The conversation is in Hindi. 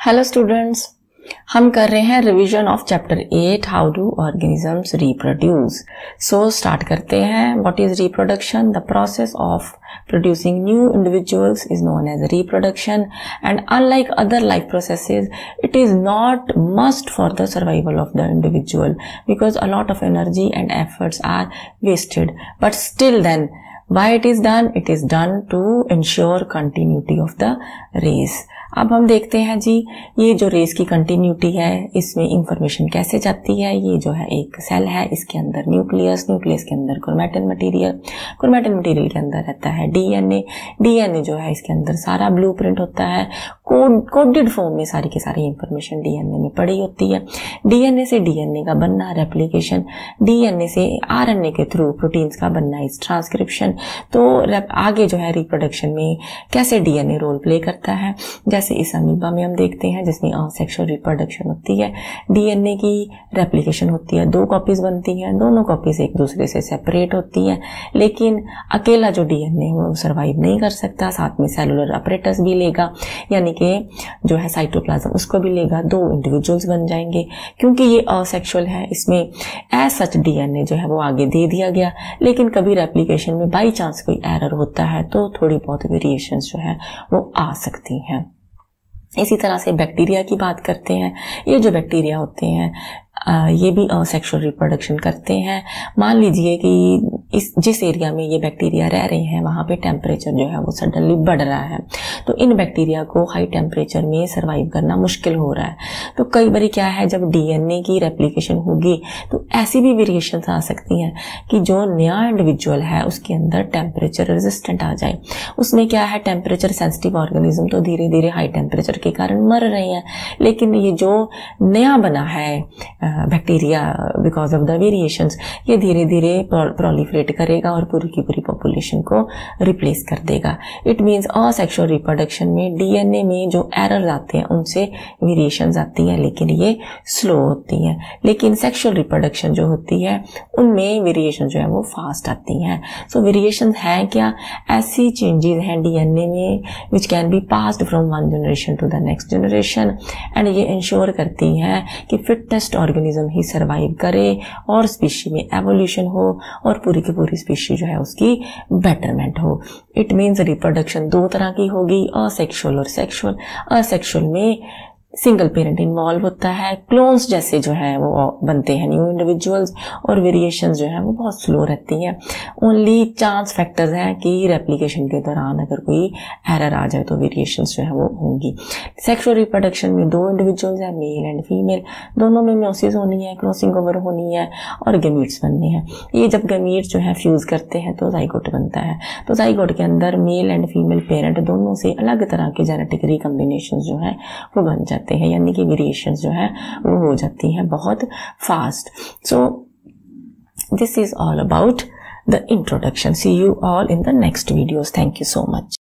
हेलो स्टूडेंट्स हम कर रहे हैं revision of chapter eight how do organisms reproduce so start करते हैं. What is reproduction the process of producing new individuals is known as reproduction and unlike other life processes it is not must for the survival of the individual because a lot of energy and efforts are wasted but still then why it is done it is done to ensure continuity of the race अब हम देखते हैं जी, ये जो रेस की कंटिन्यूटी है, इसमें इंफॉर्मेशन कैसे जाती है? ये जो है एक सेल है, इसके अंदर न्यूक्लियस न्यूक्लियस के अंदर क्रोमेटिन मटेरियल क्रोमेटिन मटेरियल के अंदर रहता है डीएनए डीएनए जो है, इसके अंदर सारा ब्लूप्रिंट होता है। कोड कोडेड फॉर्म में सारी की सारी इंफॉर्मेशन डीएनए में पड़ी होती है। डीएनए से डीएनए का बनना रेप्लीकेशन डीएनए से आरएनए के थ्रू प्रोटीन्स का बनना इस ट्रांसक्रिप्शन तो आगे जो है रिप्रोडक्शन में कैसे डीएनए रोल प्ले करता है? जैसे इस अमीबा में हम देखते हैं, जिसमें सेक्सुअल रिप्रोडक्शन होती है डीएनए की रेप्लिकेशन होती है, दो कॉपीज बनती हैं, दोनों कॉपीज एक दूसरे से सेपरेट होती हैं, लेकिन अकेला जो डीएनए है, वो सर्वाइव नहीं कर सकता, साथ में सेलुलर अपरेटस भी लेगा, यानी कि जो है साइटोप्लाज्म उसको भी लेगा, दो इंडिविजुअल्स बन जाएँगे, क्योंकि ये असेक्शुअल है, इसमें एज सच डीएनए जो है, वो आगे दे दिया गया, लेकिन कभी रेप्लीकेशन में बाई चांस कोई एरर होता है तो थोड़ी बहुत वेरिएशन जो है, वो आ सकती हैं। इसी तरह से बैक्टीरिया की बात करते हैं। ये जो बैक्टीरिया होते हैं ये भी सेक्सुअल रिप्रोडक्शन करते हैं। मान लीजिए कि इस, जिस एरिया में ये बैक्टीरिया रह रहे हैं, वहाँ पे टेम्परेचर जो है वो सडनली बढ़ रहा है। तो इन बैक्टीरिया को हाई टेम्परेचर में सर्वाइव करना मुश्किल हो रहा है। तो कई बार क्या है, जब डीएनए की रेप्लीकेशन होगी तो ऐसी भी वेरिएशन आ सकती हैं कि जो नया इंडिविजुअल है, उसके अंदर टेम्परेचर रेजिस्टेंट आ जाए। उसमें क्या है टेम्परेचर सेंसिटिव ऑर्गेनिज्म तो धीरे धीरे हाई टेम्परेचर के कारण मर रहे हैं। लेकिन ये जो नया बना है bacteria because of the variations ये धीरे धीरे प्रोलिफरेट करेगा और पूरी की पूरी पॉपुलेशन को रिप्लेस कर देगा। इट मीन्स असेक्सुअल रिप्रोडक्शन में डीएनए में जो एरर आते हैं, उनसे वेरिएशंस आती हैं, लेकिन ये स्लो होती हैं। लेकिन सेक्सुअल रिप्रोडक्शन जो होती है, उनमें वेरिएशन जो है, वो फास्ट आती हैं। सो वेरिएशन है क्या? ऐसी चेंजेस हैं डीएनए में which can be passed from one generation to the next generation and ये इंश्योर करती हैं कि फिटनेस्ट ऑर्गेनिज्म ही सर्वाइव करे, और स्पीशी में एवोल्यूशन हो, और पूरी पूरी स्पीशी जो है उसकी बेटरमेंट हो। इट मीन्स रिप्रोडक्शन दो तरह की होगी असेक्शुअल और सेक्शुअल असेक्शुअल में सिंगल पेरेंट इन्वॉल्व होता है। क्लोन्स जैसे जो है, वो बनते हैं न्यू इंडिविजुअल्स और वेरिएशंस जो है, वो बहुत स्लो रहती हैं। ओनली चांस फैक्टर्स हैं कि रेप्लिकेशन के दौरान अगर कोई एरर आ जाए तो वेरिएशंस जो है, वो होंगी। सेक्सुअल रिप्रोडक्शन में दो इंडिविजुअल्स हैं मेल एंड फीमेल दोनों में म्योसिस होनी है क्रॉसिंग ओवर होनी है और गमीट्स बनने हैं। ये जब गेमीट्स जो है फ्यूज करते हैं तो जाइगोट बनता है। तो जाइगोट के अंदर मेल एंड फीमेल पेरेंट दोनों से अलग तरह के जेनेटिक रिकम्बिनेशन जो है, वो बन जाते जाते हैं, यानी कि वेरिएशन जो है, वो हो जाती हैं बहुत fast so this is all about the introduction see you all in the next videos thank you so much